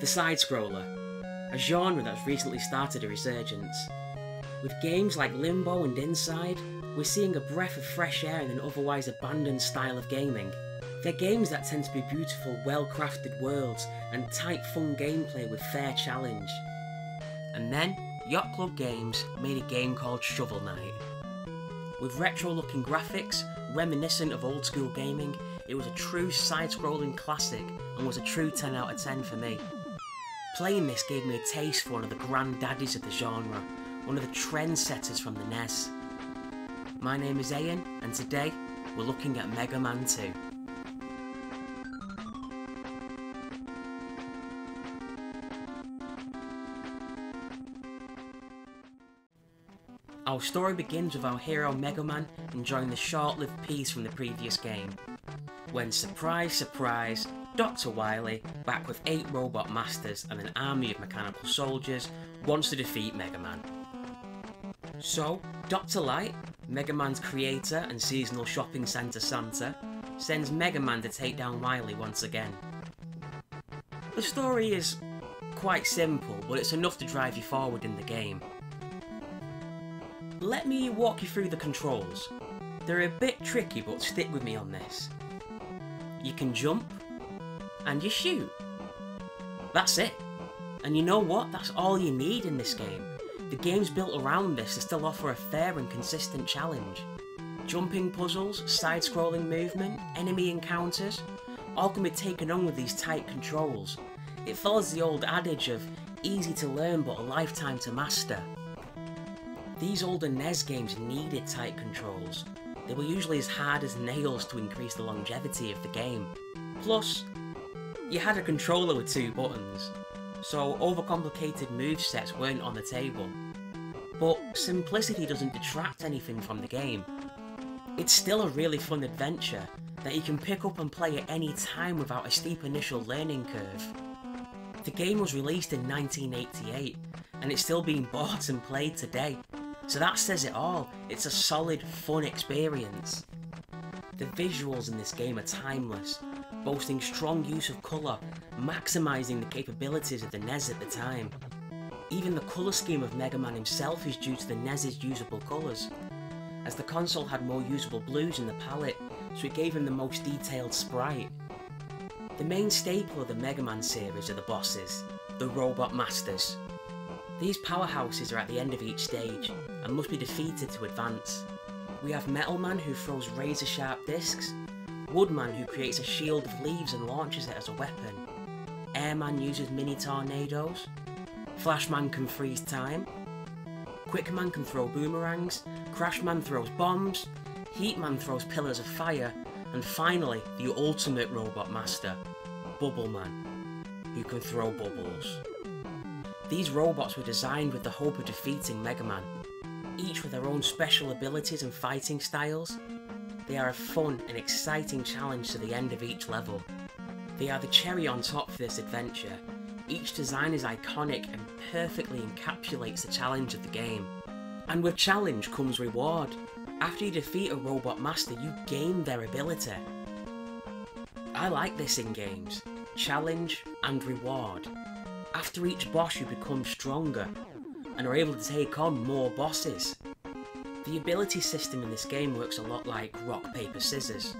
The side-scroller, a genre that's recently started a resurgence. With games like Limbo and Inside, we're seeing a breath of fresh air in an otherwise abandoned style of gaming. They're games that tend to be beautiful, well-crafted worlds and tight fun gameplay with fair challenge. And then, Yacht Club Games made a game called Shovel Knight. With retro-looking graphics, reminiscent of old-school gaming, it was a true side-scrolling classic and was a true 10 out of 10 for me. Playing this gave me a taste for one of the granddaddies of the genre, one of the trendsetters from the NES. My name is Ian, and today we're looking at Mega Man 2. Our story begins with our hero Mega Man enjoying the short-lived peace from the previous game. When surprise surprise, Dr. Wily, back with 8 robot masters and an army of mechanical soldiers, wants to defeat Mega Man. So, Dr. Light, Mega Man's creator and seasonal shopping centre Santa, sends Mega Man to take down Wily once again. The story is quite simple, but it's enough to drive you forward in the game. Let me walk you through the controls. They're a bit tricky, but stick with me on this. You can jump, and you shoot. That's it. And you know what? That's all you need in this game. The game's built around this to still offer a fair and consistent challenge. Jumping puzzles, side-scrolling movement, enemy encounters, all can be taken on with these tight controls. It follows the old adage of easy to learn but a lifetime to master. These older NES games needed tight controls. They were usually as hard as nails to increase the longevity of the game. Plus, you had a controller with two buttons, so overcomplicated movesets weren't on the table. But simplicity doesn't detract anything from the game. It's still a really fun adventure that you can pick up and play at any time without a steep initial learning curve. The game was released in 1988, and it's still being bought and played today, so that says it all, it's a solid, fun experience. The visuals in this game are timeless, boasting strong use of colour, maximising the capabilities of the NES at the time. Even the colour scheme of Mega Man himself is due to the NES's usable colours, as the console had more usable blues in the palette, so it gave him the most detailed sprite. The main staple of the Mega Man series are the bosses, the Robot Masters. These powerhouses are at the end of each stage, and must be defeated to advance. We have Metal Man who throws razor sharp discs, Woodman who creates a shield of leaves and launches it as a weapon, Airman uses mini tornadoes, Flashman can freeze time, Quickman can throw boomerangs, Crashman throws bombs, Heatman throws pillars of fire, and finally the ultimate robot master, Bubbleman, who can throw bubbles. These robots were designed with the hope of defeating Mega Man, each with their own special abilities and fighting styles. They are a fun and exciting challenge to the end of each level. They are the cherry on top for this adventure. Each design is iconic and perfectly encapsulates the challenge of the game. And with challenge comes reward. After you defeat a robot master, you gain their ability. I like this in games. Challenge and reward. After each boss you become stronger, and are able to take on more bosses. The ability system in this game works a lot like rock, paper, scissors.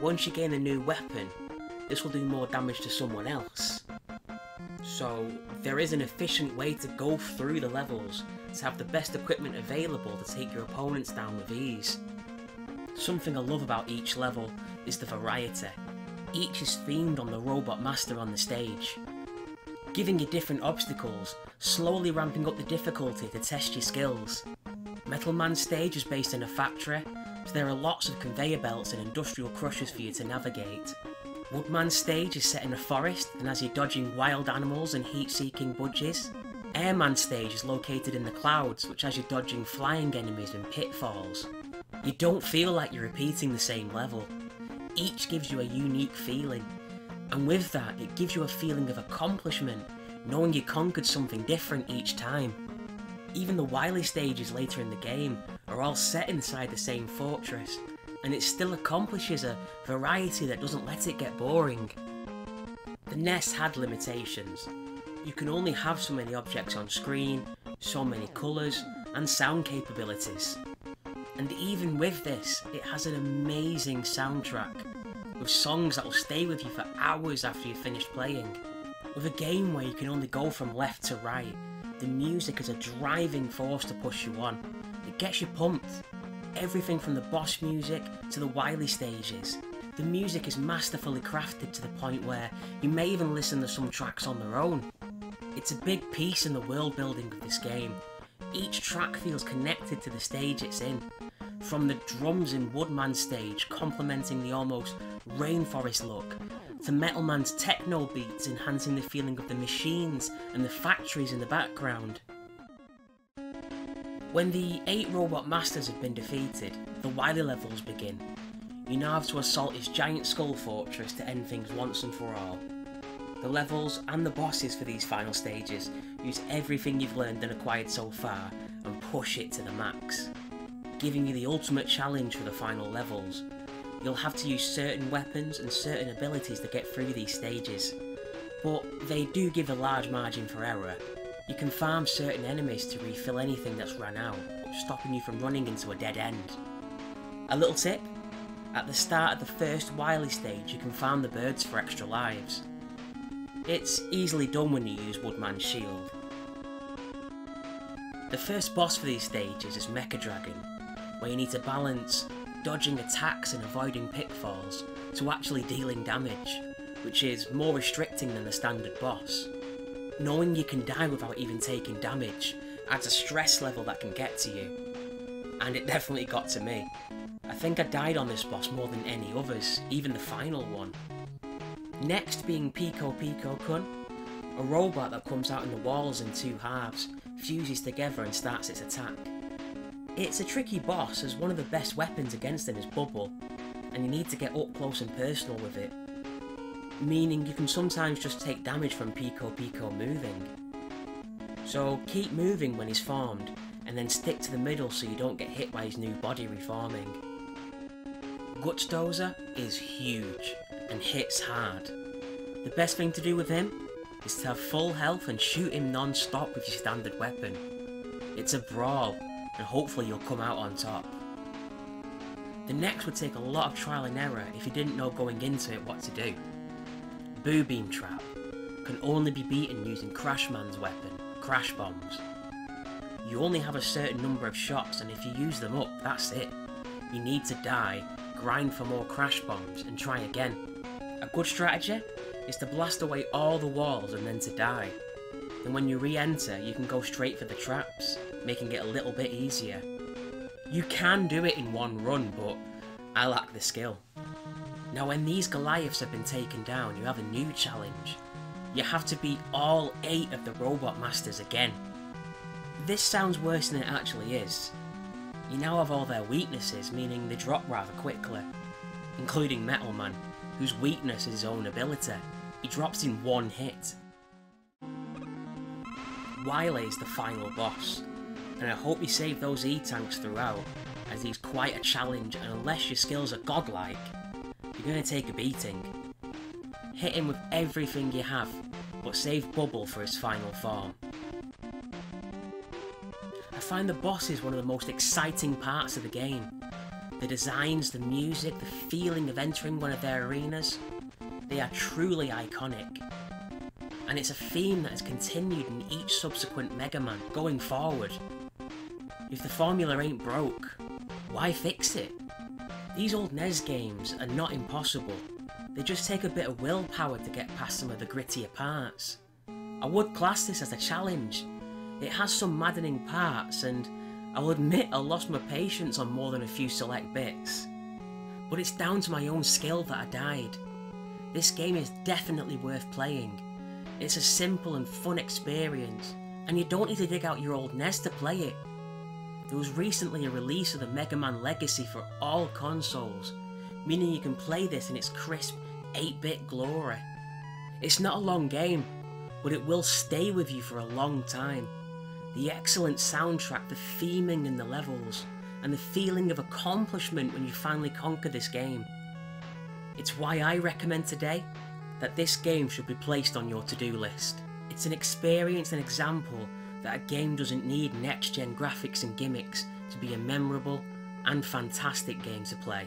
Once you gain a new weapon, this will do more damage to someone else. So there is an efficient way to go through the levels to have the best equipment available to take your opponents down with ease. Something I love about each level is the variety. Each is themed on the robot master on the stage, giving you different obstacles, slowly ramping up the difficulty to test your skills. Metal Man stage is based in a factory, so there are lots of conveyor belts and industrial crushers for you to navigate. Woodman stage is set in a forest and has you're dodging wild animals and heat-seeking budgies. Airman stage is located in the clouds, which has you dodging flying enemies and pitfalls. You don't feel like you're repeating the same level. Each gives you a unique feeling, and with that, it gives you a feeling of accomplishment, knowing you conquered something different each time. Even the Wily stages later in the game are all set inside the same fortress, and it still accomplishes a variety that doesn't let it get boring. The NES had limitations. You can only have so many objects on screen, so many colours, and sound capabilities. And even with this, it has an amazing soundtrack, with songs that will stay with you for hours after you've finished playing. With a game where you can only go from left to right, the music is a driving force to push you on. It gets you pumped. Everything from the boss music to the Wily stages. The music is masterfully crafted to the point where you may even listen to some tracks on their own. It's a big piece in the world building of this game. Each track feels connected to the stage it's in. From the drums in Woodman's stage complementing the almost rainforest look, to Metal Man's techno beats enhancing the feeling of the machines and the factories in the background. When the eight robot masters have been defeated, the Wily levels begin. You now have to assault his giant skull fortress to end things once and for all. The levels and the bosses for these final stages use everything you've learned and acquired so far and push it to the max, giving you the ultimate challenge for the final levels, you'll have to use certain weapons and certain abilities to get through these stages. But they do give a large margin for error. You can farm certain enemies to refill anything that's run out, stopping you from running into a dead end. A little tip, at the start of the first Wily stage you can farm the birds for extra lives. It's easily done when you use Woodman's shield. The first boss for these stages is Mecha Dragon, where you need to balance dodging attacks and avoiding pitfalls, to actually dealing damage, which is more restricting than the standard boss. Knowing you can die without even taking damage adds a stress level that can get to you. And it definitely got to me. I think I died on this boss more than any others, even the final one. Next being Pico Pico Kun, a robot that comes out in the walls in two halves, fuses together and starts its attack. It's a tricky boss as one of the best weapons against him is Bubble, and you need to get up close and personal with it. Meaning you can sometimes just take damage from Pico Pico moving. So keep moving when he's formed, and then stick to the middle so you don't get hit by his new body reforming. Guts Dozer is huge, and hits hard. The best thing to do with him is to have full health and shoot him non-stop with your standard weapon. It's a brawl, and hopefully you'll come out on top. The next would take a lot of trial and error if you didn't know going into it what to do. Boo Beam Trap can only be beaten using Crashman's weapon, Crash Bombs. You only have a certain number of shots and if you use them up, that's it. You need to die, grind for more Crash Bombs and try again. A good strategy is to blast away all the walls and then to die. And when you re-enter, you can go straight for the traps, making it a little bit easier. You can do it in one run, but I lack the skill. Now when these Goliaths have been taken down, you have a new challenge. You have to beat all 8 of the Robot Masters again. This sounds worse than it actually is. You now have all their weaknesses, meaning they drop rather quickly. Including Metal Man, whose weakness is his own ability. He drops in one hit. Wily is the final boss, and I hope you save those E-tanks throughout, as he's quite a challenge and unless your skills are godlike, you're going to take a beating. Hit him with everything you have, but save Bubble for his final form. I find the bosses one of the most exciting parts of the game. The designs, the music, the feeling of entering one of their arenas, they are truly iconic and it's a theme that has continued in each subsequent Mega Man going forward. If the formula ain't broke, why fix it? These old NES games are not impossible, they just take a bit of willpower to get past some of the grittier parts. I would class this as a challenge. It has some maddening parts, and I'll admit I lost my patience on more than a few select bits. But it's down to my own skill that I died. This game is definitely worth playing, it's a simple and fun experience, and you don't need to dig out your old NES to play it. There was recently a release of the Mega Man Legacy for all consoles, meaning you can play this in its crisp 8-bit glory. It's not a long game, but it will stay with you for a long time. The excellent soundtrack, the theming in the levels, and the feeling of accomplishment when you finally conquer this game. It's why I recommend today that this game should be placed on your to-do list. It's an experience and example that a game doesn't need next gen graphics and gimmicks to be a memorable and fantastic game to play.